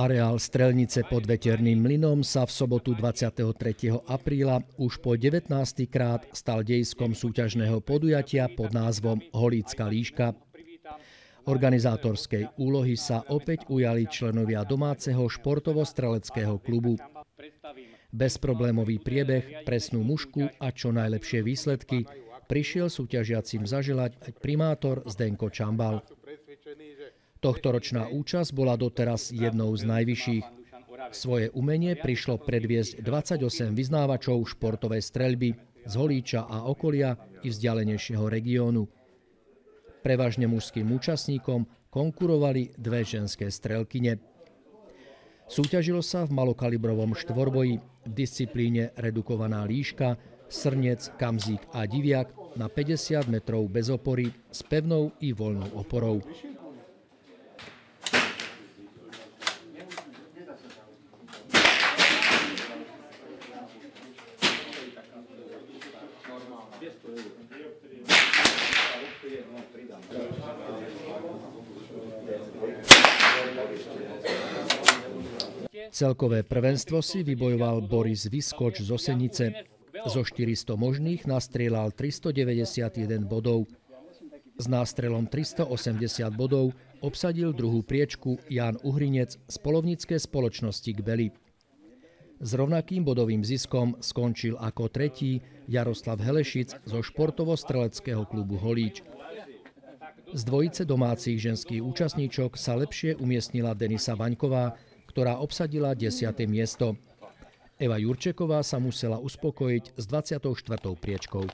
Areál strelnice pod veterným mlynom sa v sobotu 23. apríla už po 19. krát stal dejskom súťažného podujatia pod názvom Holícka líška. Organizátorskej úlohy sa opäť ujali členovia domáceho športovo-streleckého klubu. Bezproblémový priebeh, presnú mušku a čo najlepšie výsledky prišiel súťažiacim zaželať primátor Zdenko Čambal. Tohtoročná účasť bola doteraz jednou z najvyšších. Svoje umenie prišlo predviesť 28 vyznávačov športovej streľby z Holíča a okolia i vzdialenejšieho regiónu. Prevažne mužským účastníkom konkurovali dve ženské strelkyne. Súťažilo sa v malokalibrovom štvorboji v disciplíne redukovaná líška, srnec, kamzík a diviak na 50 metrov bez opory s pevnou i voľnou oporou. Celkové prvenstvo si vybojoval Boris Vyskoč z Osenice. Zo 400 možných nastrieľal 391 bodov. S nástrelom 380 bodov obsadil druhú priečku Jan Uhrinec z polovníckej spoločnosti Kbeli. S rovnakým bodovým ziskom skončil ako tretí Jaroslav Helešic zo športovo-streleckého klubu Holíč. Z dvojice domácich ženských účastníčok sa lepšie umiestnila Denisa Vaňková, ktorá obsadila 10. miesto. Eva Jurčeková sa musela uspokojiť s 24. priečkou.